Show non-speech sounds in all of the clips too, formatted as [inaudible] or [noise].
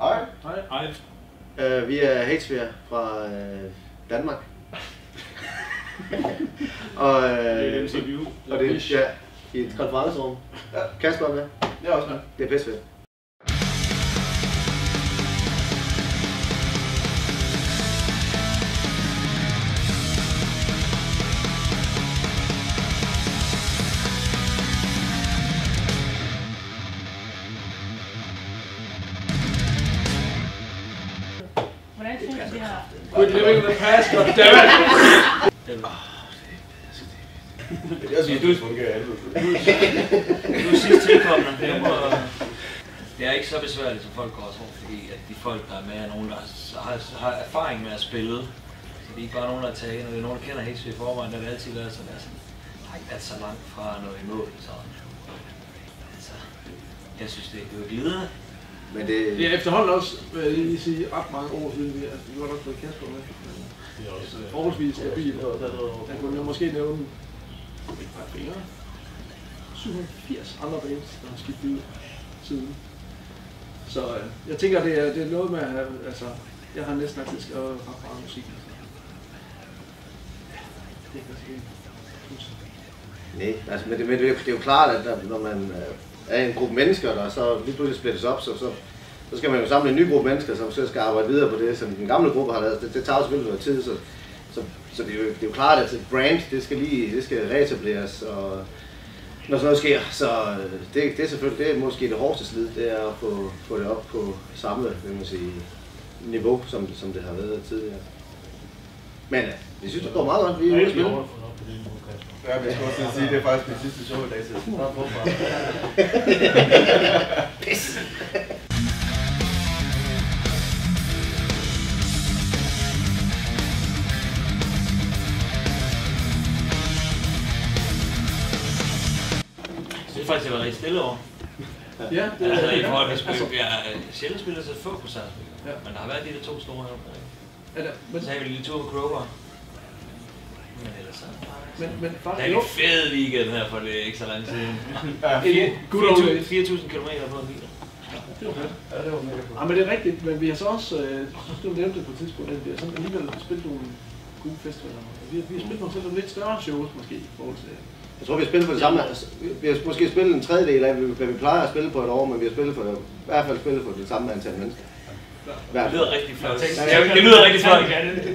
hej. Hej. Hej. Uh, vi er Hatesphere fra uh, Danmark. [laughs] og, uh, Det er et interview. og det er ja, i et konferencerum. Ja. Kasper er med. Jeg er også med. Det er pisse fedt. Quit living the past, goddammit! Jeg synes, det fungerer altid. Du er sidst tilkommende. Det, det er ikke så besværligt, som folk går og tror, fordi at de folk, der er med, er nogen, der har, har erfaring med at spille. Så de er ikke bare nogen, der er taget. Når det er nogen, der kender Hexby i forvejen, der er det altid været sådan, ikke været så langt fra noget i mål. Så, altså, jeg synes, det er glidende. Men det, Det er efterhånden også, vil jeg lige sige, ret mange år siden, vi, altså, vi var nok fået Kasper med. Det er også... øh, Forholdsvis stabil. Der Jeg kunne jo måske nævne et par fingre. 780 andre bands, der har skiftet ud siden. Så øh, jeg tænker, det er, det er noget med, at have- altså, jeg har næsten altid skrevet ret meget musik. Så. Ja, det er ganske fint. Nej, altså, men, det, men det, er jo- det er jo klart, at når man øh, af en gruppe mennesker, der så lige pludselig splittes op, så, så, så skal man jo samle en ny gruppe mennesker, som så skal arbejde videre på det, som den gamle gruppe har lavet. Det, det tager selvfølgelig noget tid, så, så, så det, er jo, det er jo klart, at et brand, det skal lige det skal reetableres, og når sådan noget sker, så øh, det, det er selvfølgelig det er måske det hårdeste slid, det er at få, få det op på samme vil man sige, niveau, som, som det har været tidligere. Men øh, vi synes, det går meget godt. Vi er ja, Ja, jeg skal også sige, det er faktisk min sidste show i dag, så jeg skal snart forfra. [laughs] Jeg synes faktisk, det var rigtig stille over. Ja, det Altså, i er forhold til spil, vi har sjældent spillet så få koncertspil. Ja. Men der har været de der to store her. er det, men, Så har vi lige tur med Kroger. Men men, men Det er faktisk, en fed weekend her, for det er ikke så lang tid. en good old days. 4.000 km på en bil. Det var fedt. Ja, det var mega. Ja, men det er rigtigt, men vi har så også, øh, synes, du nævnte det på et tidspunkt, at vi har sådan alligevel spillet nogle gode festivaler. Vi har, vi har spillet nogle sådan lidt større shows måske i forhold til... Jeg tror, vi har spillet på det samme. Vi har måske spillet en tredjedel af, hvad vi plejer at spille på et år, men vi har spillet for, i hvert fald spillet for det samme antal mennesker. Det lyder rigtig flot. Det lyder rigtig flot.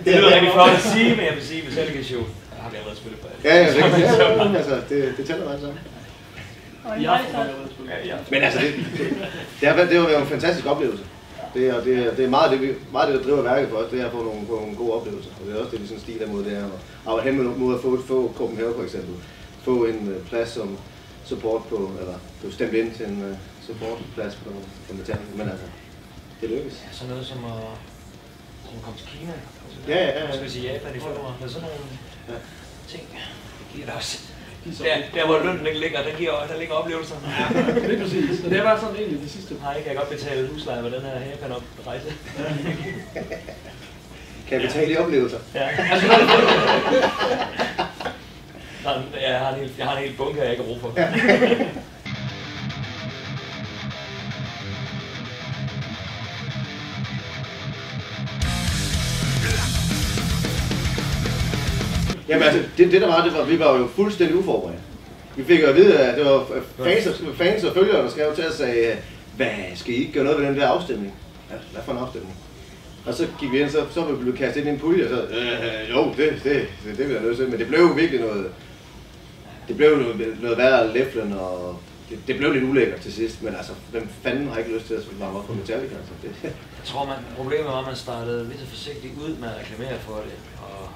Det lyder rigtig flot at sige, men jeg vil sige, hvis Metallica show, der har vi allerede spillet på alt. Ja, ja, det, ja, ja, altså, det, det tæller. Og jeg spillet. Ja, ja. Men altså, det, det, det, har, det har været en fantastisk oplevelse. Det er, det, er- det er meget det, vi, meget det, der driver værket for os, det er at få nogle, få nogle gode oplevelser. Og det er også det, vi sådan stiler mod, det er at arbejde hen mod- at få, få Copenhagen for eksempel. Få en øh, plads som support på, eller du stemt ind til en uh, supportplads på, på Metallica. Men altså, det lykkes. Sådan noget som at, som at komme til Kina. Ja, ja, ja. Nu skal vi sige Japan i februar. Der er sådan nogle Ja. ting. Det giver det også. De er så- Der, der hvor lønnen ikke ligger, der, giver, der ligger oplevelser. Det er præcis. Og det været sådan egentlig de sidste... Nej, kan jeg godt betale husleje med den her Japan op rejse. [laughs] Kan jeg betale i oplevelser? Ja. [laughs] Nå, jeg har en hel, jeg har en hel bunke, jeg ikke har brug for. Jamen altså, det, det der var, det var, vi var jo fuldstændig uforberedt. Vi fik jo at vide, at det var fans, og- fans og følgere, der skrev til os og sagde, øh, hvad, skal I ikke gøre noget ved den der afstemning? Ja, hvad for en afstemning? Og så gik vi ind, så, så var vi blevet kastet ind i en pulje, og så, øh, øh jo, det, det, det, det vil jeg nødt til, men det blev jo virkelig noget, det blev noget, noget værre læflen, og det, det blev lidt ulækkert til sidst, men altså, hvem fanden har ikke lyst til at varme op på Metallica? Altså, det, Jeg tror, man, problemet var, at man startede lidt så forsigtigt ud med at reklamere for det, og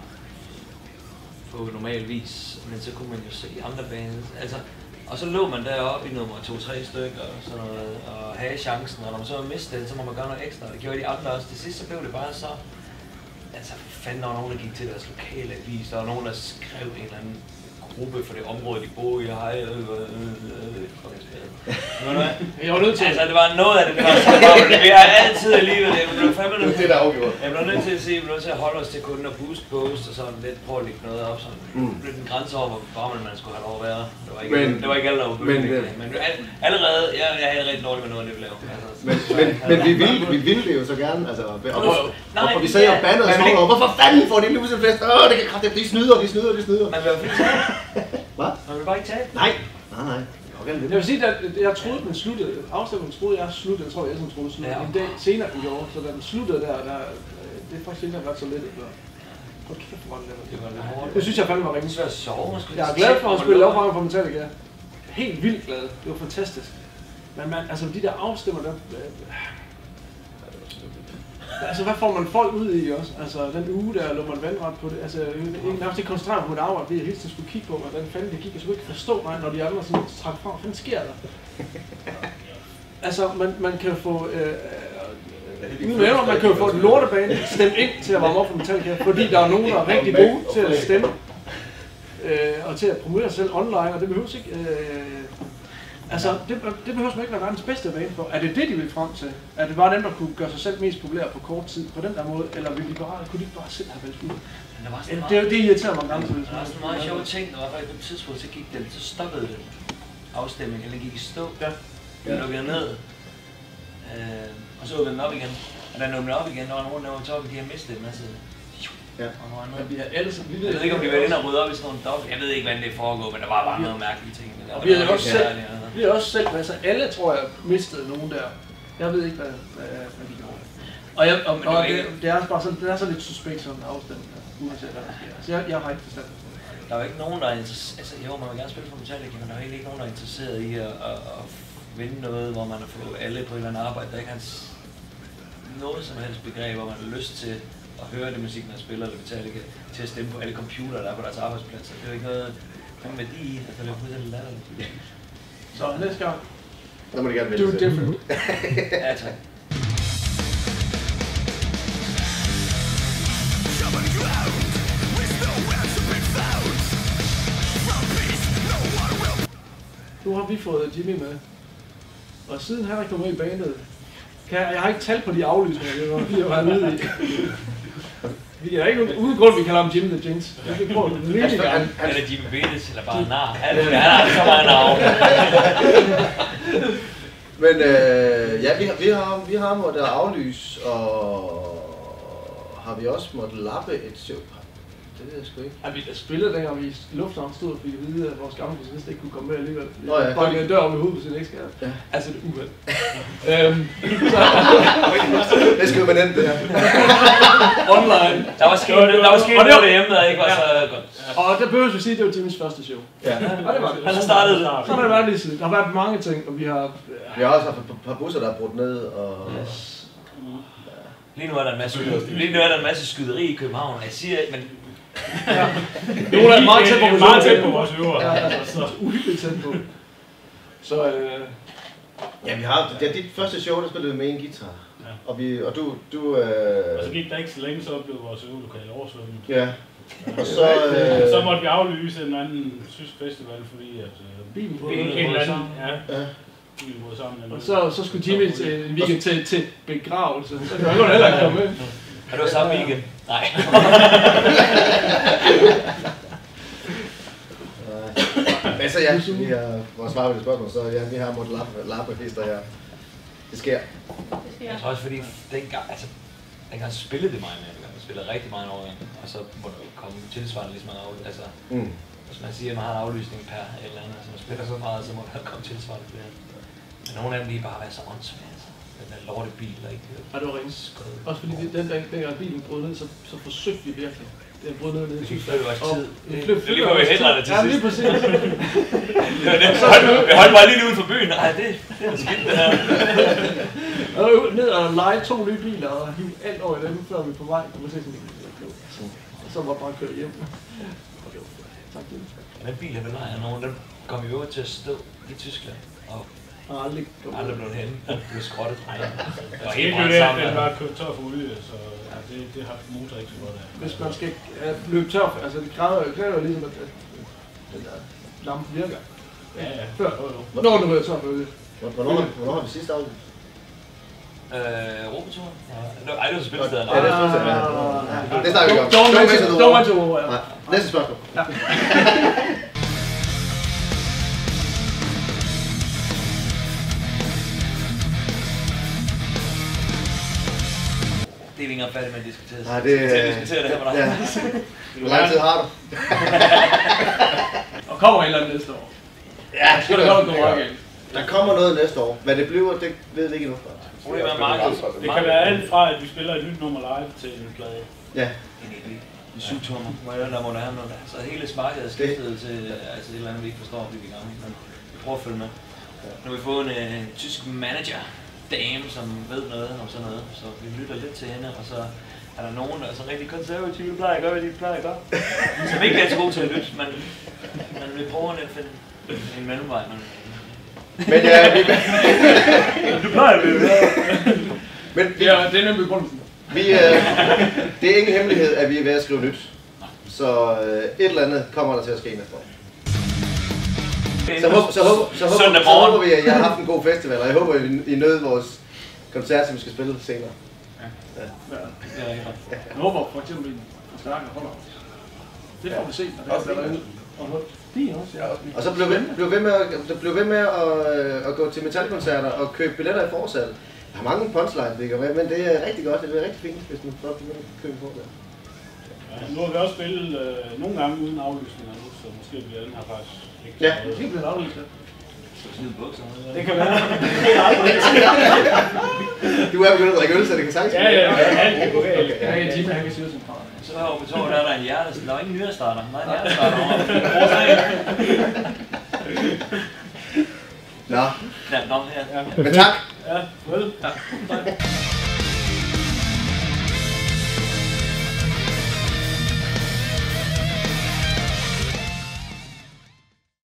på normal vis, men så kunne man jo se andre bands. Altså, og så lå man deroppe i nummer 2-3 stykker og, sådan noget, og havde chancen, og når man så mistede den, så må man gøre noget ekstra. Det gjorde de andre også. Til sidst så blev det bare så... Altså, fanden, der var nogen, der gik til deres lokale avis, der var nogen, der skrev en eller anden gruppe for det område, de boede i. Hej, øh, øh, øh, Jeg var nødt til... Altså, det var noget af det, der var så godt. Vi har altid alligevel, det blev fandme Det er det, der er afgjort. Jeg blev nødt til at sige, at vi nødt til at holde os til kun at boost post og sådan lidt prøve at lægge noget op. Sådan Mm. lidt en grænse over, hvor gammel man skulle have lov at være. Det var ikke, Men- det var ikke alle, der var men, bøgelige. Men, allerede, jeg, jeg havde rigtig dårligt med noget af det, vi lavede. Altså, Men, men, men vi, ville, vi ville det jo så gerne, altså, og, og, og, og vi sad ja, og bandede og man hvorfor fanden får de lusefest? Åh, det kan kraftigt, de snyder, de snyder, de snyder. man vil jo. Hvad? Man vil bare ikke tage. Nej, nej, nej. Okay, Jeg vil sige, at jeg troede, den sluttede. Afstemningen troede, jeg sluttede. Jeg tror, jeg som troede, den sluttede. Ja. En dag senere den gjorde. Så da den sluttede der, der det er faktisk ikke ret så let. Før. Hold kæft, hvor var det Det var lidt hårdt. Det synes jeg fandme var er svært at sove, måske. Jeg er glad for at spille lovfanger for Metallica. Helt vildt glad. Det var fantastisk. Men man, altså de der afstemmer, der... Altså hvad får man folk ud i også? Altså den uge der lå man vandret på det. Altså jeg ikke nærmest ikke koncentrere mig på mit arbejde, fordi jeg hele tiden skulle kigge på, hvordan fanden det gik. Jeg skulle ikke forstå mig, når de andre sådan trak fra. Hvad sker der? altså man, man kan få... Øh, øh, uden at man kan jo få et lortebane stemt ind til at varme op for Metallica, fordi der er nogen, der er rigtig gode til at stemme øh, og til at promovere sig selv online, og det behøves ikke... Øh, altså, det, det behøver man ikke være verdens bedste bane for. Er det det, de vil frem til? Er det bare dem, der kunne gøre sig selv mest populær på kort tid på den der måde, eller vil de bare, kunne de ikke bare selv have valgt ud? Men der var sådan Det, meget, det, det irriterer mig ganske der var sådan en meget sjov ting. Der var faktisk på et tidspunkt, så gik den, så stoppede den afstemning, eller gik i stå. Ja. Den lukkede ned. Øh, og så åbnede den op igen. Og den åbnede op igen, der var nogen, der var toppe, de har mistet en masse. Ja. Og er Men vi er alle. Vi Jeg ved ikke, om de var inde og rydde op i sådan nogle dobbelt. Jeg ved ikke, hvordan det foregår, men der var bare noget mærkelige ting. Der Og vi har noget også selv, og- vi har også selv, altså alle tror jeg mistede nogen der. Jeg ved ikke, hvad, hvad, hvad de gjorde. Og, jeg, og, og var det, ikke- det, er bare sådan, det er så lidt suspekt sådan en afstemning, uanset hvad der sker. Så jeg, jeg har ikke forstand på det. Der er jo ikke nogen, der er interesseret... Altså, jo, man vil gerne spille for Metallica, men der er egentlig ikke nogen, der er interesseret i at, at, at vinde noget, hvor man har fået alle på et eller andet arbejde, der ikke har noget som helst begreb, hvor man har lyst til at høre det musik, man spiller, eller Metallica, til at stemme på alle computere, der er på deres arbejdspladser. Det er jo ikke noget, nogen værdi i, altså det er fuldstændig latterligt. Så næste gang, Der må de gerne do vælge selv. different. [laughs] Ja, tak. Nu har vi fået Jimmy med. Og siden han er kommet med i bandet, kan jeg, jeg har ikke talt på de aflysninger, det var vi har været ude i. Vi er ikke uden grund, vi kalder ham Jimmy the Jinx. Vi kan prøve en lille Altså, gang. han, han, Er det Jimmy Benes, eller bare nar? Han, har så mange navne. [laughs] men øh, ja, vi har, vi har, vi har måttet aflyse, og har vi også måttet lappe et show. Det ved jeg sgu ikke. Ja, vi spillede dengang vi i lufthavn stod og fik at vide, at vores gamle guitarist ikke kunne komme med alligevel. Nå ja. Bankede en dør om i hovedet på sin ekskæreste. Ja. Altså det er uheld. [laughs] øhm, Det skal jo være nemt, det her. online. Der var sket, der var sket Og det var- noget derhjemme, der ikke var så godt. Og der behøver vi sige, at det var Jimmys første show. Ja. Og det var det. Han har startet det. Sådan har det været lige siden. Der har været mange ting, og vi har... Vi har også haft et par busser, der er brudt ned, og... Lige nu er der en masse, lige nu er der en masse skyderi i København, og jeg siger ikke, men Nogle er meget tæt på vores meget tæt på vores øver. Ja, Altså, så. Uhyggeligt tæt på. Så øh, Ja, vi har... Det er dit første show, der spillede med en guitar. Ja. Og, vi, og du... du Og så øh, gik der ikke så længe, så blev vores øvelokale oversvømmet. ja. Og så... Øh, så Øh, måtte vi aflyse en anden tysk festival, fordi at... Øh, bilen på en, en eller anden... Ja, ja. bilen brød sammen. Og så, så skulle Jimmy til en weekend til, til begravelse. Så kan jeg godt heller ikke komme med. Er det var samme weekend? Nej. øh, Men så ja, vi har... For at svare på det spørgsmål, så ja, vi har måttet lappe, lappe fister her. Det sker. Det skal Jeg tror også, fordi dengang, altså, dengang spillede det meget mere. Jeg spillede rigtig mange år, og så må der jo komme tilsvarende lige så mange aflysninger. Altså, Mm. hvis man siger, at man har en aflysning per et eller andet, altså man spiller så meget, så må der komme tilsvarende flere. Men nogle af dem lige bare være så åndssvagt, altså. Den der lorte bil, der ikke Ja, det var rent. Også fordi det, den, den, dengang bilen brød ned, så, så forsøgte vi virkelig. Den brød ned ned i Det fik Tyskland. vores Og tid. vi Det- det er før vi henter det til Ja, lige sidst. præcis. [laughs] Det var det. Hold, vi holdt bare lige uden for byen. Nej, det, det er skidt det her. [laughs] Og så ned og lege to nye biler og hive alt over i dem, før vi er på vej. Og man se sådan, det er klogt. Og så var det bare køre hjem. Det fedt. Tak det. Den bil, jeg vil lege, nogen, den kom jo over til at stå i Tyskland. Og Og aldrig kommet aldrig blev hentet. Den blev skrottet. Nej, det var Det helt er jo brændt det, sammen. den var købt tør for olie, så ja, det, det har motor ikke så godt af. Hvis man skal øh, løbe tør, for- altså det kræver, det kræver jo ligesom, at at den der lampe virker. Ja, ja. Før, Jo, jo. når den ryger tør for olie. Hvornår, hvornår har vi sidst aflyst? Øh, Europatur? Ja. Ej, det var spilstederne. Ja, det er spilstederne. Ah, Det snakker vi om. Don't mention, the war. Næste spørgsmål. Engang færdige med at diskutere. Nej, det- skal diskutere det her med dig. Ja. Hvor lang tid har du? [laughs] Og kommer en eller anden næste år. Ja, Skal der godt gå igen. Der kommer noget næste år. Hvad det bliver, det ved vi ikke endnu. Markedet. Det kan være alt fra, at vi spiller et nyt nummer live til en plade. Ja, En syvtommer. Hvor er der moderne noget der. Så hele markedet er skiftet til altså et eller andet, vi ikke forstår, vi er i gang. Men vi prøver at følge med. Nu har vi fået en, øh, en tysk manager, dame, som ved noget om sådan noget. Så vi lytter lidt til hende, og så er der nogen, der er så rigtig konservative, plejer at gøre, hvad de plejer at gøre. [laughs] Som ikke er så gode til at lytte, men, men vi prøver at finde en mellemvej. Men, men ja, vi, [laughs] du plejer vi men vi, Det er, det er nemlig begrundelsen. vi, øh, det er ingen hemmelighed, at vi er ved at skrive nyt. Så øh, et eller andet kommer der til at ske næste år. Så, håber, så, håber, så, håber, Søndag så håber morgen. vi, at I har haft en god festival, og jeg håber, at I, I nød vores koncert, som vi skal spille senere. Ja. Det er rigtigt. Jeg håber for eksempel, en forstærker holder. Det får vi se, når det er lige ud. Og Din også, ja. Og så blev ved, blev ved med, at, blev ved med at, øh, at gå til metalkoncerter og købe billetter i forsalg. Der er mange punchlines, ligger med, men det er rigtig godt. Det er rigtig fint, hvis man får billetter købe i forsalg. Ja, nu har vi også spillet øh, nogle gange uden aflysninger nu, så måske bliver den her faktisk Ja. Det ja. Så skide bukser. Det kan være. Du er begyndt at drikke øl, så det kan sagtens Ja, ja, ja. Alt kan gå galt. Jeg kan Jimmy, han kan sige som far. Så herovre på toget, der er der en hjerte, der er ingen nyrestarter. Der er en hjertestarter over. [laughs] Nå, Ja, nå, ja. men tak. Ja, vel. Ja.